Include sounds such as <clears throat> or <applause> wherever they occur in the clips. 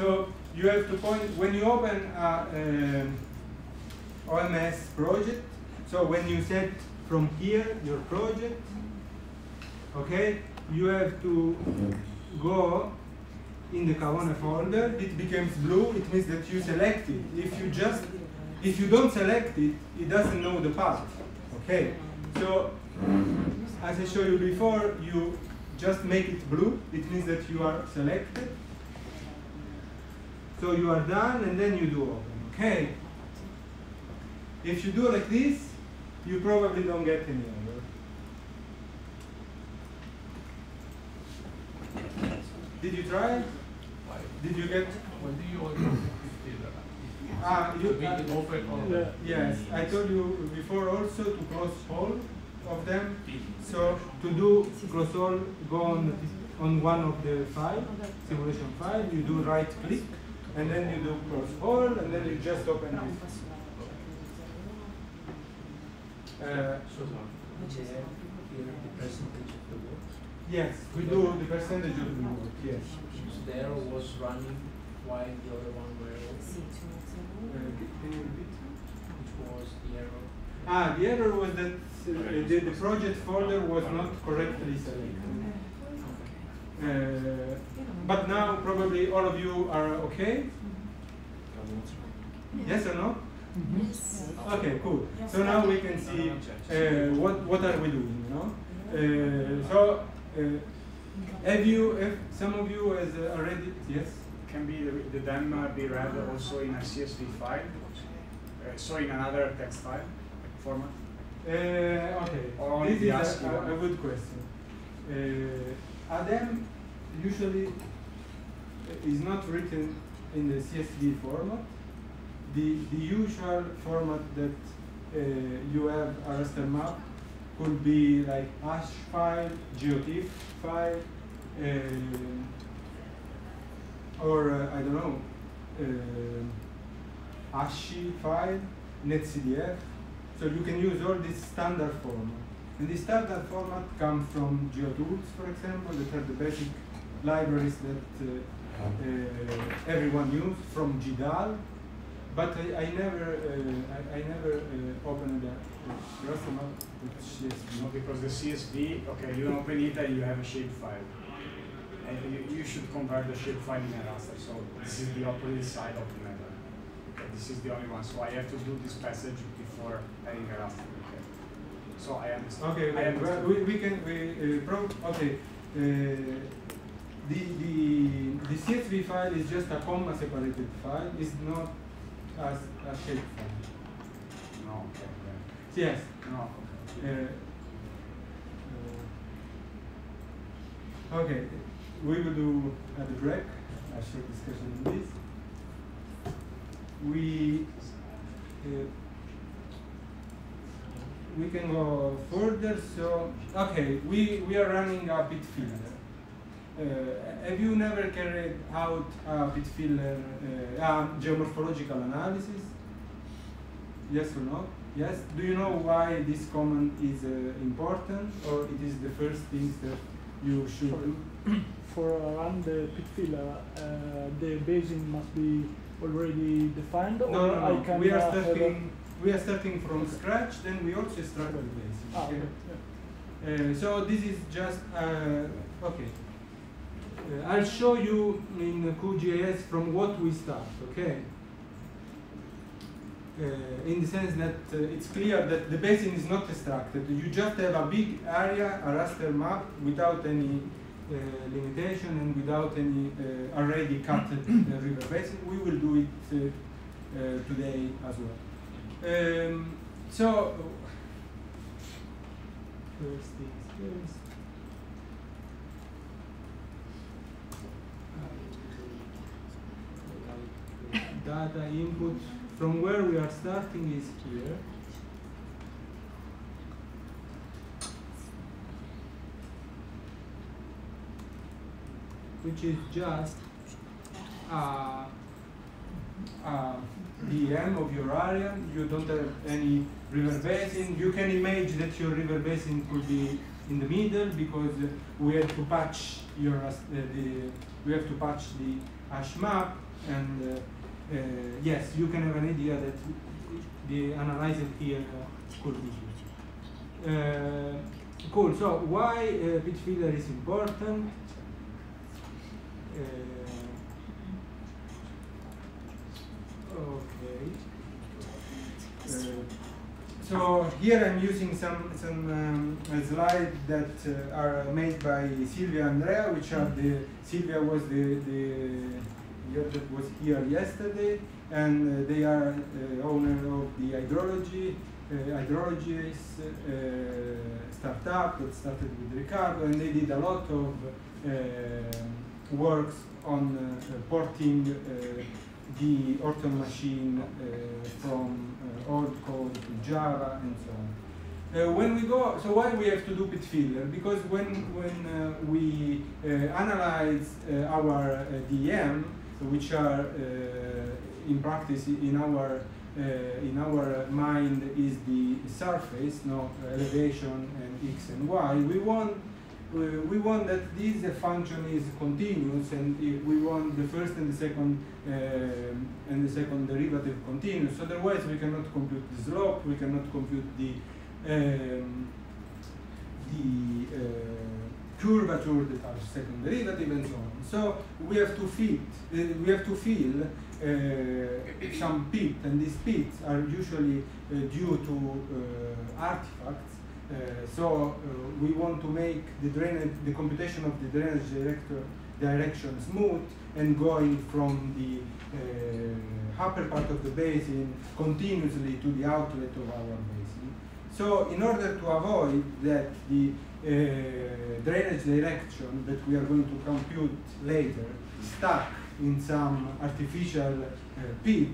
So you have to point when you open a um, OMS project. So when you set from here your project, okay, you have to go in the Cavone folder. It becomes blue. It means that you select it. If you just if you don't select it, it doesn't know the path. Okay. So as I showed you before, you just make it blue. It means that you are selected. So you are done and then you do open, okay? If you do like this, you probably don't get any error. Did you try? Did you get? When do you open it? Ah, you, Make it open or? uh, yes, I told you before also to close all of them. So to do close all, go on, on one of the file, simulation file, you do right click, and then you do close all, and then you just open this. Uh, Which is here the percentage of the work. yes, we do the percentage of the work, yes. So the arrow was running while the other one were Uh, can you repeat? which was the arrow. Ah, the error was that uh, the, the project folder was not correctly selected. Uh, but now probably all of you are okay? Yes or no? Yes. Okay, cool. So now we can see uh, what what are we doing, you know? Uh, so uh, have you, have some of you has uh, already, yes? Can be the, the DEM be read also in a CSV file, uh, so in another text file format? Uh, okay, Or this is a, a, a good question. Uh, ADEM usually is not written in the CSV format. The, the usual format that uh, you have a raster map could be like hash file, geotiff file, uh, or uh, I don't know, uh, ASCII file, netcdf. So you can use all this standard format. And the standard format comes from GeoTools, for example, that are the basic libraries that uh, uh, everyone uses from GDAL. But I, I never, uh, I, I never uh, opened a raster map with CSV. No, because the CSV, okay, you open it and you have a shapefile. And you, you should convert the shapefile in a raster. So this is the opposite side of the matter. Okay, this is the only one. So I have to do this passage before adding a raster. So I understand. Okay, I. Well, we, we can we uh, pro okay. Uh, the the the CSV file is just a comma separated file. It's not as a shape file. No, okay. Yes. okay. No, Uh, okay. uh, okay. We will do at the break a short discussion on this. We uh, we can go further. So okay, we we are running a pit filler. Uh, have you never carried out a pit filler uh, geomorphological analysis? Yes or no? Yes. Do you know why this comment is uh, important, or it is the first thing that you should do? <coughs> For around the pit filler, uh, the basin must be already defined, or No, no, I no. can We are uh, starting. We are starting from scratch. Then we also the basis. Ah, okay. okay? Uh, so this is just uh, okay. Uh, I'll show you in QGIS from what we start. Okay. Uh, in the sense that uh, it's clear that the basin is not extracted. You just have a big area, a raster map, without any uh, limitation and without any uh, already cut river basin. We will do it uh, uh, today as well. Um, so, first things first. Data input from where we are starting is here. Which is just uh, uh, DEM of your area. You don't have any river basin. You can imagine that your river basin could be in the middle because we have to patch your uh, the we have to patch the hash map and uh, uh, yes, you can have an idea that the analyzer here uh, could be huge. Uh, cool. So why uh, pit filler is important? Uh, okay. Uh, so here I'm using some some um, uh, slides that uh, are made by Silvia Andrea, which are the Silvia was the the that was here yesterday, and uh, they are uh, owner of the hydrology uh, uh, startup that started with Riccardo, and they did a lot of uh, works on porting the Horton machine from old code to Java and so on. Uh, when we go, so why we have to do pit filler? Because when when uh, we uh, analyze uh, our uh, DEM, which are uh, in practice in our in our mind is the surface, no elevation and x and y. We want we want that this function is continuous, and we want the first and the second uh, and the second derivative continuous. Otherwise, we cannot compute the slope. We cannot compute the um, the uh, curvature that are second derivative and so on. So we have to fit, uh, we have to fill uh, some pit, and these pits are usually uh, due to uh, artifacts. Uh, so uh, we want to make the drainage, the computation of the drainage director direction smooth and going from the uh, upper part of the basin continuously to the outlet of our basin. So in order to avoid that the uh, drainage direction that we are going to compute later stuck in some artificial uh, pit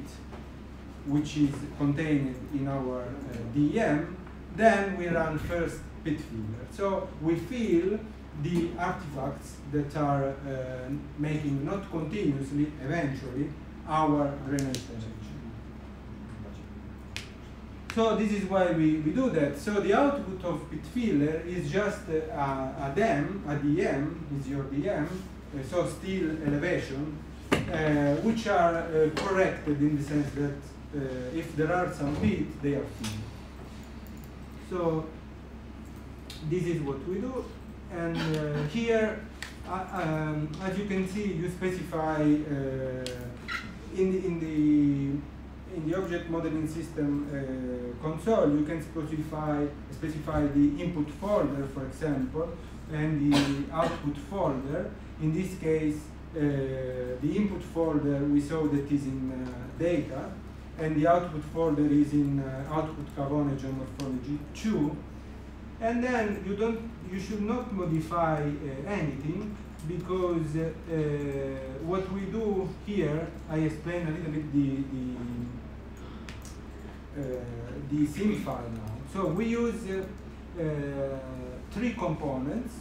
which is contained in our uh, DEM, then we run first pit filler. So we fill the artifacts that are uh, making not continuously, eventually, our drainage direction. So this is why we, we do that. So the output of pit filler is just a, a DEM, a DEM, is your DEM, uh, so still elevation, uh, which are uh, corrected in the sense that uh, if there are some pit, they are filled. So this is what we do, and uh, here, uh, um, as you can see, you specify uh, in the, in the in the object modeling system uh, console, you can specify specify the input folder, for example, and the output folder. In this case, uh, the input folder we saw that is in uh, data, and the output folder is in uh, output Cavone geomorphology 2. And then you don't, you should not modify uh, anything because uh, what we do here, I explain a little bit the the, uh, the sim file now. So we use uh, uh, three components,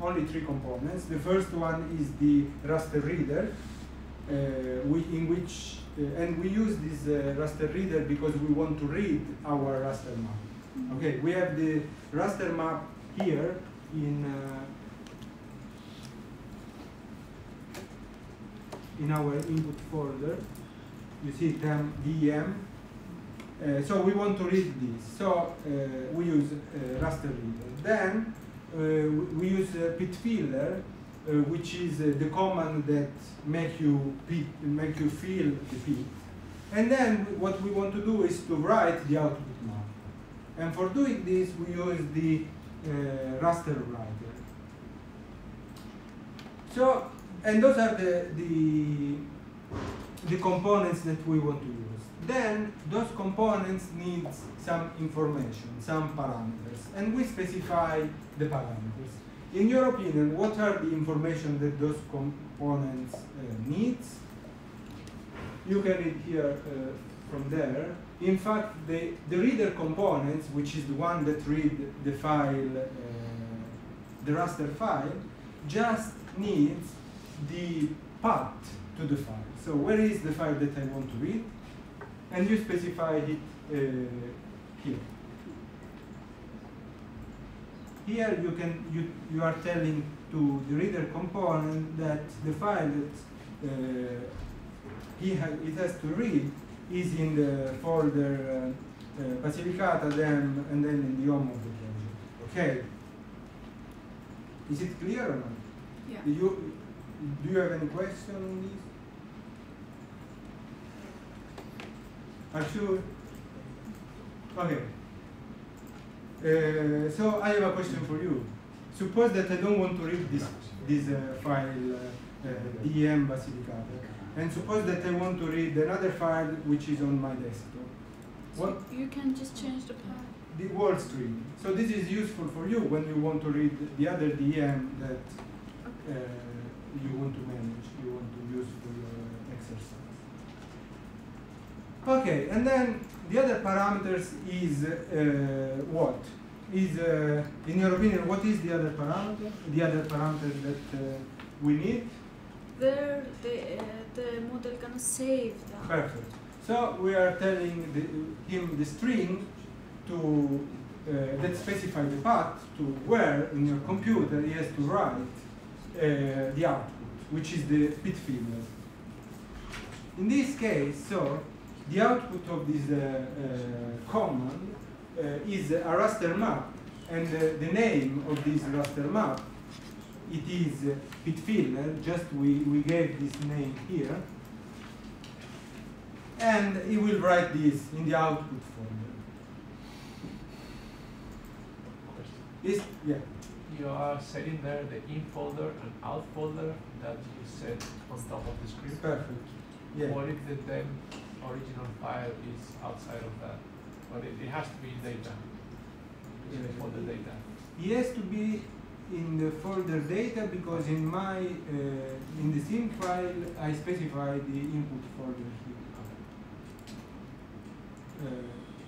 only three components. The first one is the raster reader, we, in which, and we use this uh, raster reader because we want to read our raster map. Okay, we have the raster map here in uh, in our input folder. You see them DEM. Uh, so we want to read this. So uh, we use uh, raster reader. Then uh, we- use uh, pit filler, which is uh, the command that make you make you fill the pit. And then what we want to do is to write the output map. And for doing this, we use the uh, raster writer. So, and those are the, the, the components that we want to use. Then those components need some information, some parameters, and we specify the parameters. In your opinion, what are the information that those components uh, needs? You can read here uh, from there. In fact, the, the reader components, which is the one that read the file, uh, the raster file, just needs the path to the file. So where is the file that I want to read? And you specify it uh, here. Here you can you, you are telling to the reader component that the file that uh, he ha it has to read is in the folder uh, uh, Basilicata, then and then in the home of the project. Okay. Is it clear or not? Yeah. Do you do you have any question on this? Are you okay? Uh, so I have a question for you. Suppose that I don't want to read this this uh, file uh, uh, DEM Basilicata, and suppose that I want to read another file which is on my desktop. What So you can just change the path. the word stream. So this is useful for you when you want to read the other DEM that uh, you want to manage, you want to use for your exercise. Okay, and then the other parameters is uh, what? Is, uh, in your opinion, what is the other parameter? The other parameter that uh, we need? Where the uh, the model gonna save that? Perfect. So we are telling the, him the string to uh, that specify the path to where in your computer he has to write uh, the output, which is the pit filler. In this case, so the output of this uh, uh, command uh, is a raster map, and uh, the name of this raster map it is uh, pit. Just we we gave this name here and it will write this in the output folder. Is yeah. You are setting there the in folder and out folder that you set on top of the script. Perfect. Yeah. What if the then original file is outside of that? But it, it has to be in data. In the folder data. He has to be in the folder data because in my uh, in the sim file I specify the input folder here. Uh,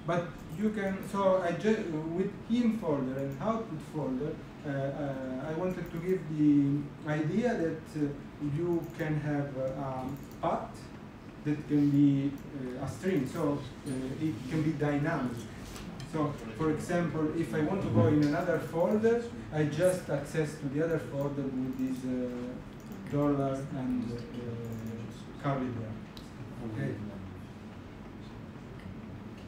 but you can so I just with in folder and output folder. Uh, uh, I wanted to give the idea that uh, you can have uh, um, path that can be uh, a string, so uh, it can be dynamic. So, for example, if I want to go in another folder, I just access to the other folder with this uh, dollar and uh, curly. Okay.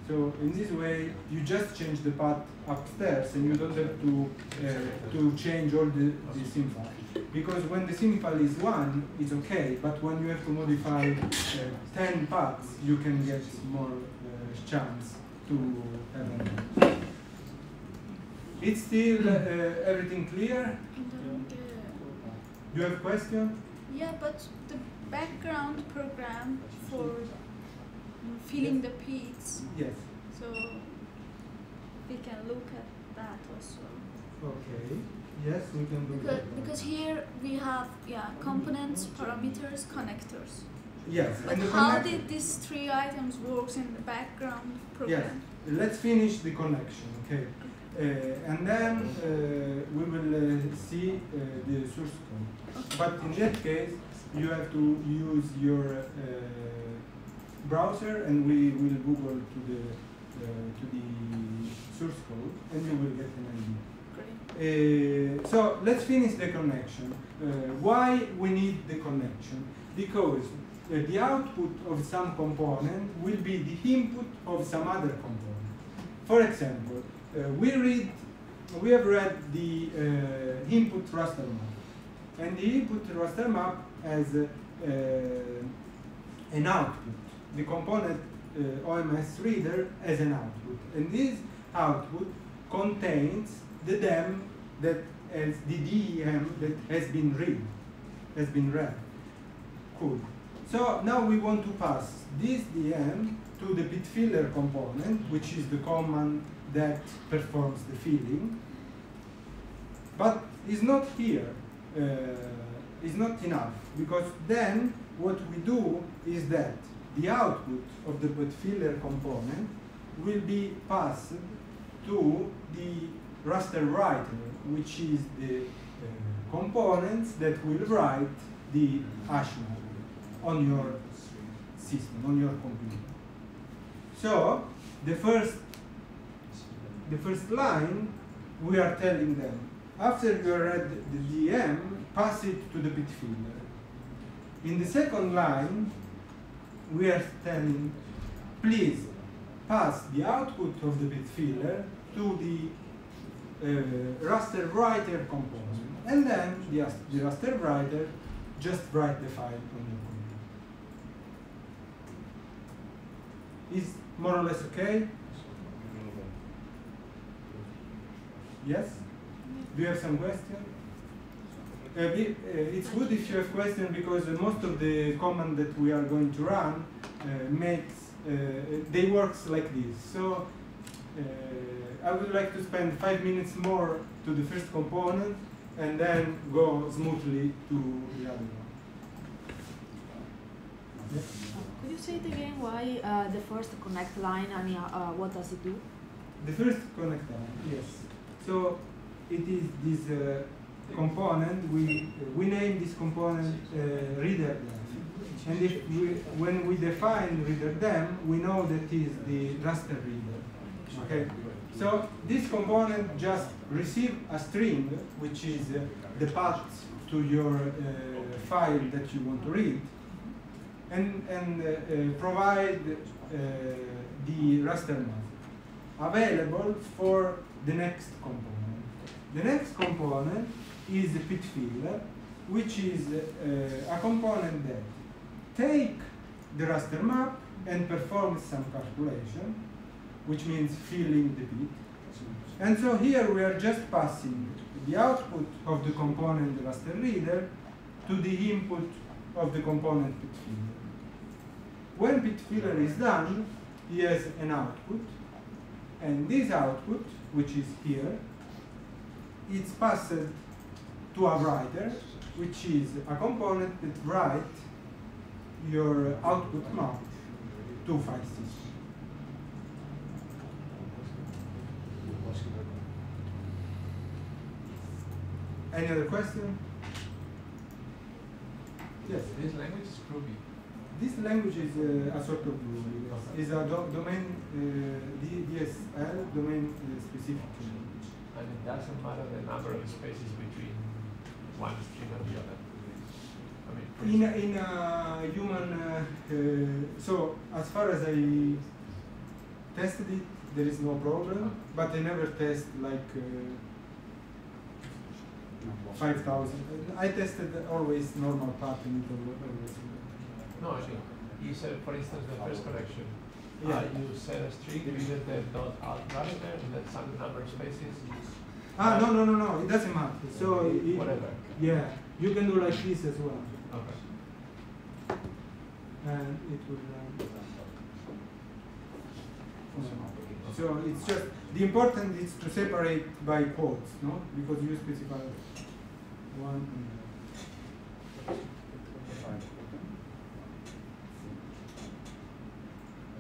So in this way, you just change the path upstairs, and you don't have to uh, to change all the, the file. Because when the file is one, it's okay. But when you have to modify uh, ten paths, you can get more uh, chance to have. It's still uh, everything clear. You have question? yeah, but the background program for filling the pits, Yes. so we can look at that also. Okay. Yes, we can look Because, that. because here we have yeah components, parameters, connectors. Yes. But how did these three items work in the background program? Let's finish the connection, okay? Uh, and then uh, we will uh, see uh, the source code. But in that case, you have to use your uh, browser, and we will Google to the uh, to the source code, and you will get an idea. Great. Uh, so let's finish the connection. Uh, why we need the connection? Because uh, the output of some component will be the input of some other component. For example, uh, we read, we have read the uh, input raster map, and the input raster map has an output. The component uh, OMS reader as an output, and this output contains the DEM that has the DEM that has been read, has been read. Cool. So now we want to pass this DEM to the pit filler component, which is the command that performs the filling. But it's not here. Uh, it's not enough because then what we do is that the output of the pit filler component will be passed to the raster writer, which is the uh, components that will write the hash on your system, on your computer. So the first the first line we are telling them after you read the DEM, pass it to the pit filler. In the second line, we are telling, please pass the output of the pit filler to the uh, raster writer component. And then the, the raster writer just write the file on your computer. Is more or less okay? Yes? Do you have some question? Uh, it's good if you have questions because most of the command that we are going to run uh, makes uh, they works like this. So uh, I would like to spend five minutes more to the first component and then go smoothly to the other one. Could you say it again? Why uh, the first connect line? I mean, uh, what does it do? The first connect line, yes. So it is this uh, component. We we name this component uh, reader dem. and if we, when we define reader dem, we know that is the raster reader. Okay. So this component just receive a string, which is uh, the path to your uh, file that you want to read, and and uh, uh, provide uh, the raster map available for the next component. The next component is the pit filler, which is uh, a component that take the raster map and perform some calculation, which means filling the pit. And so here we are just passing the output of the component raster reader to the input of the component pit filler. When pit filler is done, he has an output, and this output, which is here, is passed to a writer, which is a component that writes your output map to file system. Any other question? Yes. This language is Groovy. This language is uh, a sort of uh, is a do- domain uh, DSL domain uh, specific. language. And it doesn't matter the number of spaces between one string and the other. I mean, In a, in a human, uh, uh, so as far as I tested it, there is no problem, but I never test like uh, 5,000. I tested always normal it no, I mean, you said, for instance, the first connection. Yeah. Uh, you set a string, you did the dot out parameter, and then some number of spaces. Ah, no, no, no, no, it doesn't matter. So, it, Whatever. yeah, you can do like this as well. Okay. and it will run. So it's just the important is to separate by quotes, no? Because you specify one.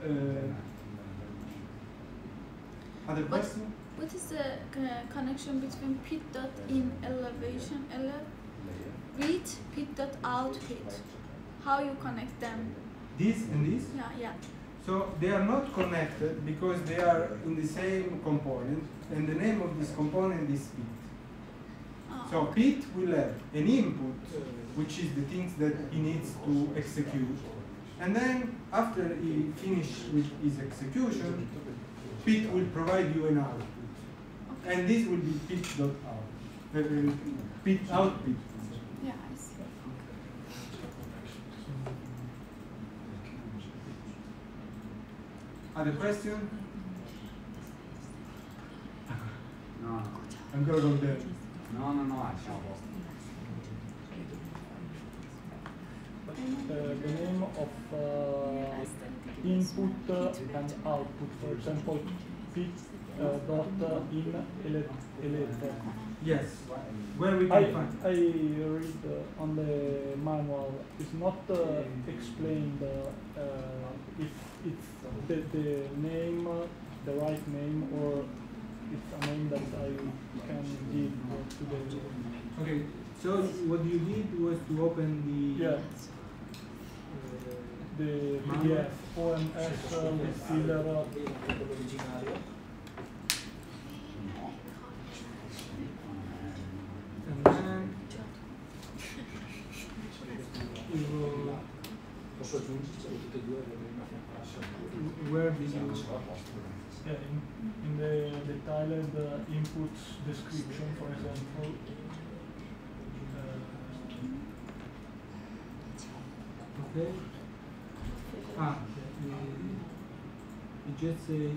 And uh, other What- question? What is the uh, connection between pit dot in elevation ele read pit dot out pit? How you connect them? This and this. Yeah, yeah. So they are not connected because they are in the same component, and the name of this component is pit. Oh, So pit will have an input, which is the things that he needs to execute. And then after he finish with his execution, Pit will provide you an output. And this will be pit dot out. Uh, pit out pit. yeah, I see. Other question? No, no, I'm gonna go there. no, no, no, I shall. Uh, the name of uh, input uh, and output. For example, pit uh, dot uh, in ele- electric. Yes. Where we I, can find. I read uh, on the manual. It's not uh, explained uh, uh, if it's the, the name, uh, the right name, or it's a name that I can give to the. Okay. So what you did was to open the. Yeah. Uh, the PDF OMS uh, with and then we will Where did you? Yeah, in, in the detailed uh, input description, for example. Uh, Okay. Ah, you just say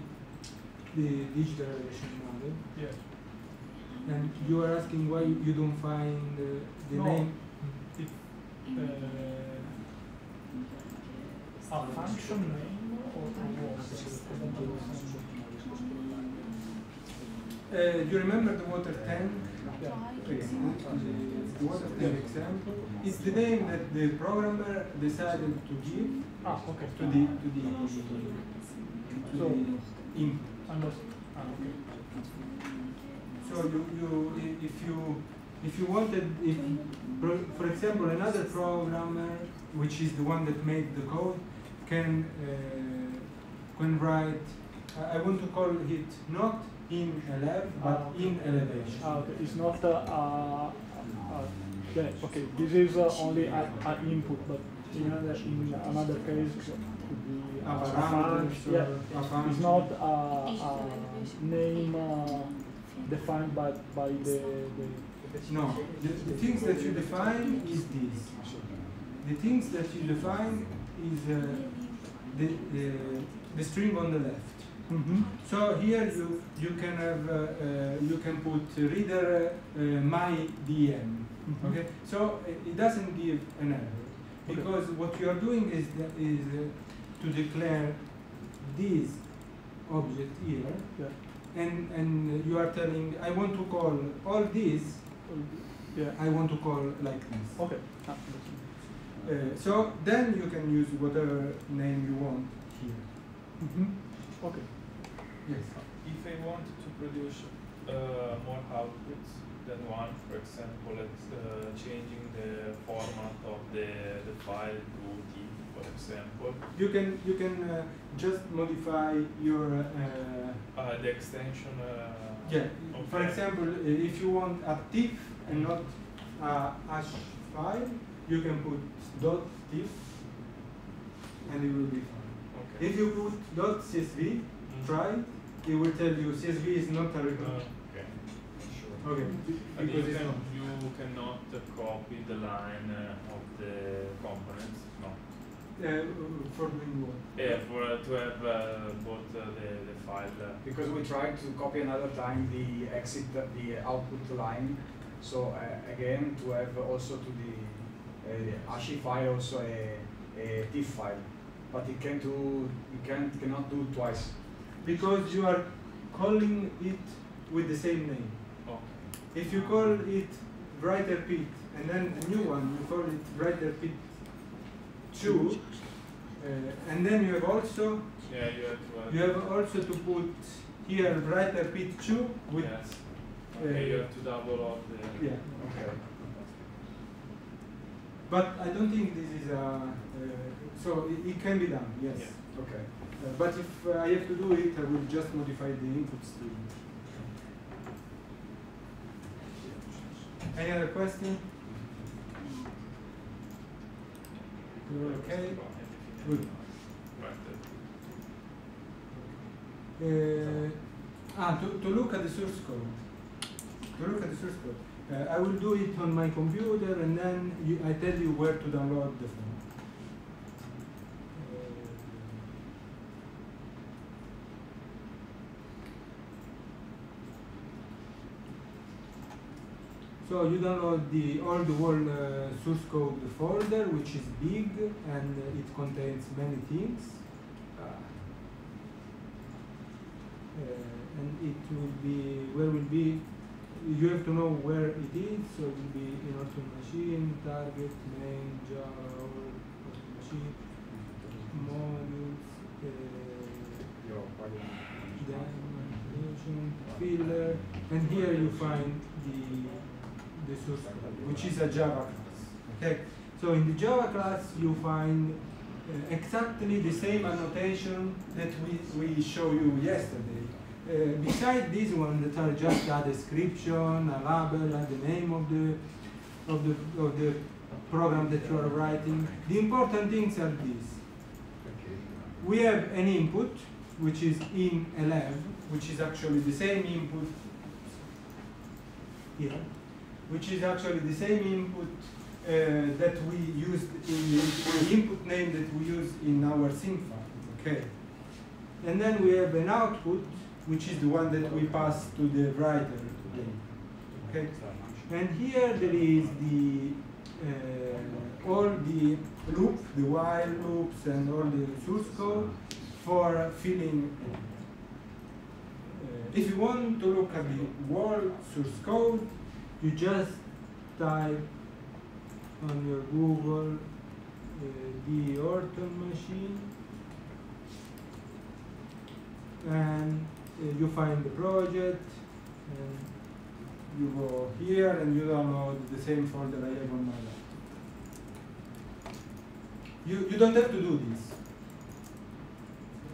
the digital relation model, yeah. and you are asking why you don't find uh, the No. name. It, uh, a function name or, or what? Don't. Uh, you remember the water tank? Yeah. Okay. The, the water tank example. It's the name that the programmer decided to give Ah, okay. to the to the to So- the input. Okay. So you, you if you if you wanted if for example another programmer which is the one that made the code can uh, can write I want to call it not in a lab but Ah, in elevation. Ah, okay. It's not uh, uh, uh, okay. This is uh, only an input, but in another, in another case it could be A uh, parameter. Yeah, it's not a, a name uh, defined by by the, the No, the, the things that you define is this. The things that you define is uh, the, the the string on the left. Mhm. So here you you can have uh, uh, you can put reader uh, my DEM. Mhm. Okay, so it, doesn't give an error Okay. because what you are doing is is uh, to declare this object here, Yeah. and and you are telling I want to call all this. Yeah. I want to call like this. Okay. Ah, Uh, so then you can use whatever name you want here. Mhm. Okay. Yes. If I want to produce uh, more outputs than one, for example, it's, uh, changing the format of the, the file to TIFF, for example, You can you can uh, just modify your uh, uh, the extension. Uh, yeah. For example, uh, if you want a TIFF and not a hash file, you can put dot TIFF, and it will be fine. Okay. If you put dot CSV, Mm. try it. Will tell you CSV is not a Uh, record. okay. Sure. Okay. And you, Because it's can, you cannot uh, copy the line uh, of the components. Uh, for doing what? Yeah, for uh, to have uh, both uh, the, the file. Uh, Because we tried to copy another time the exit, the output line. So uh, again, to have also to the uh, ASCII file also a, a TIFF file, but it can do, you can cannot do twice. Because you are calling it with the same name. okay. If you call it writer pit and then a new one, you call it writer pit 2, uh, and then you have also Yeah, you have to. Uh, you have also to put here writer pit 2 with yes. Okay, you uh, have to double up the. yeah. Okay. But I don't think this is a uh, so it, it can be done. Yes. Yeah. Okay. Uh, but if uh, I have to do it, I will just modify the input string. Any other question? You're okay? Good. Uh, ah, to, to look at the source code. To look at the source code. Uh, I will do it on my computer and then you, I tell you where to download the file. Uh, So you download the all the whole uh, source code folder, which is big and uh, it contains many things. Uh, uh, and it will be where will be. You have to know where it is. So it will be in virtual machine, target, main, Java, or machine, modules. Uh, dimension, filler, and here you find the which is a Java class. Okay, so in the Java class you find uh, exactly the same annotation that we, we show you yesterday. Uh, beside this one that are just a description, a label, and the name of the of the of the program that you are writing. The important things are these. We have an input, which is in 11, which is actually the same input here, which is actually the same input uh, that we used in the, input name that we use in our sim file. Okay. And then we have an output, which is the one that we pass to the writer again. Okay. And here there is the uh, all the loop, the while loops, and all the source code for filling. Uh, if you want to look at the whole source code, you just type on your Google uh, the Horton machine and uh, you find the project and you go here and you download the same folder I have on my laptop. You, you don't have to do this.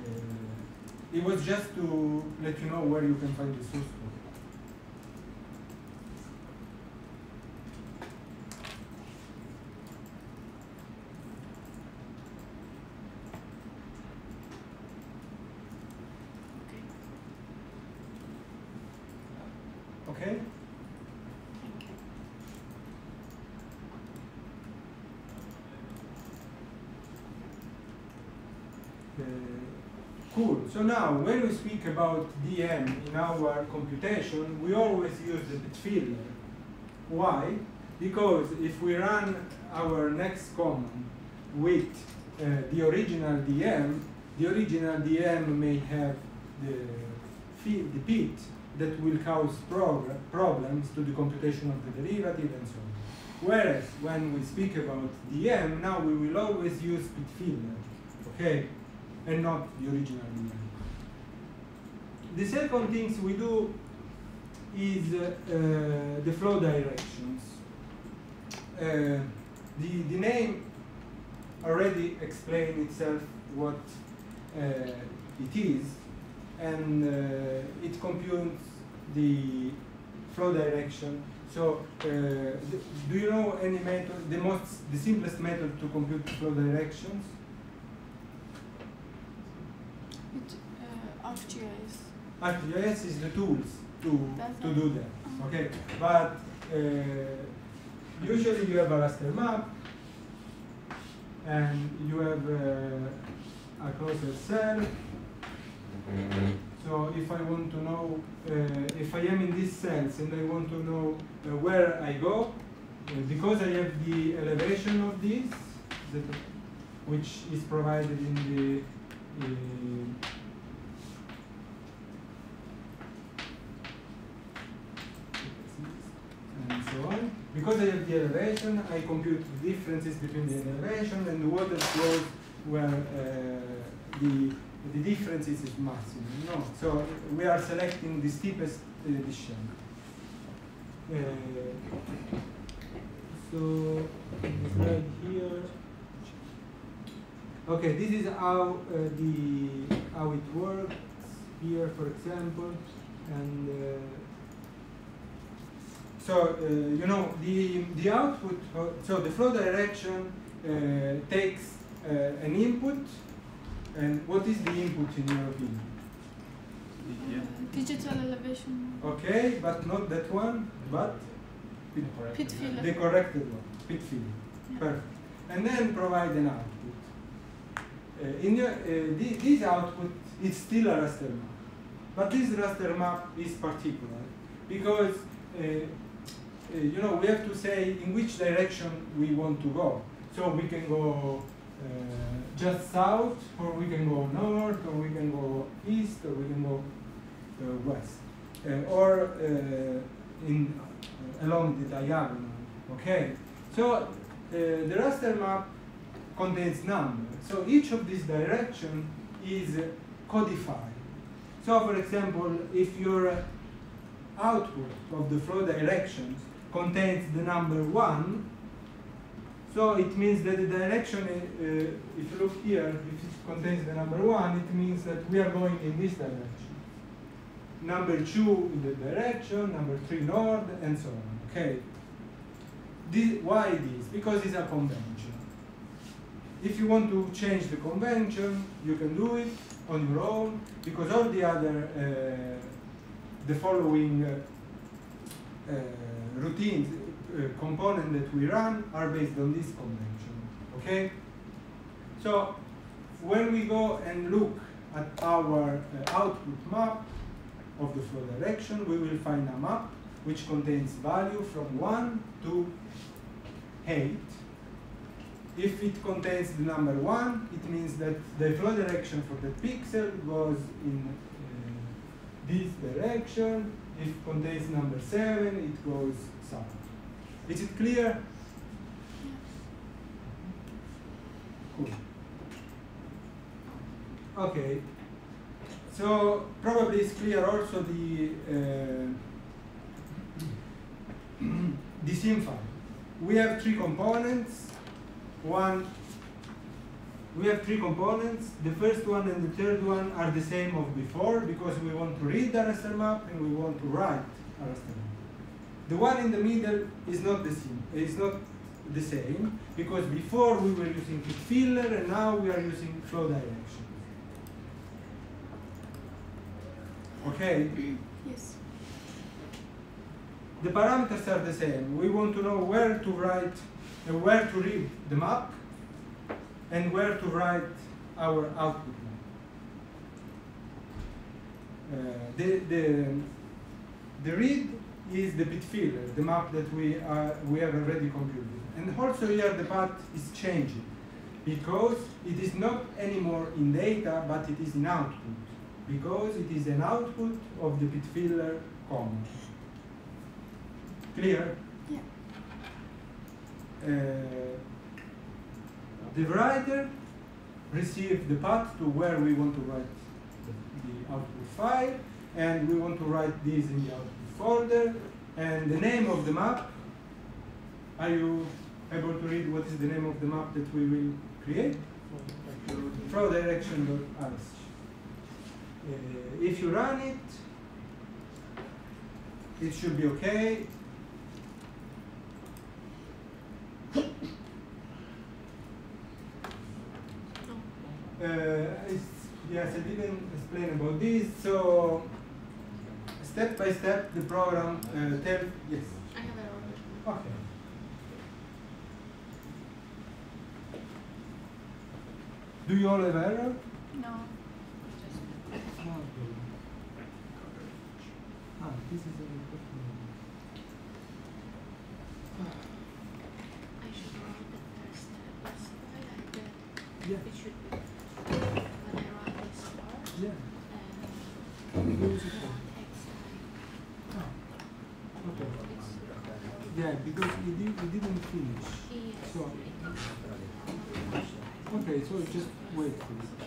Uh, it was just to let you know where you can find the source code. Okay? Uh, cool. So now, when we speak about DEM in our computation, we always use the pit filler. Why? Because if we run our next command with uh, the original DEM, the original DEM may have the, the pit that will cause problems to the computation of the derivative and so on. Whereas when we speak about DEM, now we will always use pit filler, okay, and not the original DEM. The second things we do is uh, the flow directions. Uh, the, the name already explained itself what uh, it is, and uh, it computes the flow direction. So, uh, do you know any method, the most, the simplest method to compute flow directions? ArcGIS. ArcGIS is the tools to, That's to do that. Okay, but uh, usually you have a raster map, and you have uh, a closer cell. So if I want to know, uh, if I am in these cells and I want to know uh, where I go, uh, because I have the elevation of this, which is provided in the uh, and so on. Because I have the elevation, I compute the differences between the elevation and the water flows where uh, the the differences is maximum. No, so we are selecting the steepest uh, descent. Uh, so right here. Okay, this is how uh, the how it works here, for example, and. So uh, you know the the output. So the flow direction uh, takes uh, an input, and what is the input in your opinion? Uh, digital elevation. Okay, but not that one, but Pit filler. the corrected one, pit fill. Yeah. Perfect. And then provide an output. Uh, in your, uh, thi- this output is still a raster map, but this raster map is particular because uh, you know we have to say in which direction we want to go. So we can go uh, just south, or we can go north, or we can go east, or we can go uh, west, uh, or uh, in uh, along the diagonal. Okay, so uh, the raster map contains numbers. So each of these direction is uh, codified. So for example, if your uh, output of the flow directions contains the number one, so it means that the direction, uh, if you look here, if it contains the number one, it means that we are going in this direction. Number two in the direction, number three north, and so on. Okay. This, why this? Because it's a convention. If you want to change the convention, you can do it on your own because all the other, uh, the following uh, uh, routines, uh, components that we run are based on this convention. Okay? So when we go and look at our uh, output map of the flow direction, we will find a map which contains value from 1 to 8. If it contains the number 1, it means that the flow direction for the pixel goes in uh, this direction. If it contains number 7, it goes south. Is it clear? Cool. Okay. So probably it's clear also the uh, <clears throat> the sim file. We have three components. One, we have three components. The first one and the third one are the same of before because we want to read the raster map and we want to write a raster map. The one in the middle is not the same. It's not the same because before we were using pit filler and now we are using flow direction. Okay. Yes. The parameters are the same. We want to know where to write, and where to read the map, and where to write our output map. Uh, the, the, the read is the pit filler, the map that we, are, we have already computed. And also here the path is changing because it is not anymore in data, but it is in output because it is an output of the pit filler command. Clear? Yeah. Uh, the writer receives the path to where we want to write the, output file, and we want to write this in the output folder, and the name of the map. Are you able to read what is the name of the map that we will create? Flow direction.rs. Uh, if you run it, it should be okay. Yes, I didn't explain about this. So, step by step, the program uh, tell yes. I have error. Okay. Do you all have error? No. Ah, this is a please.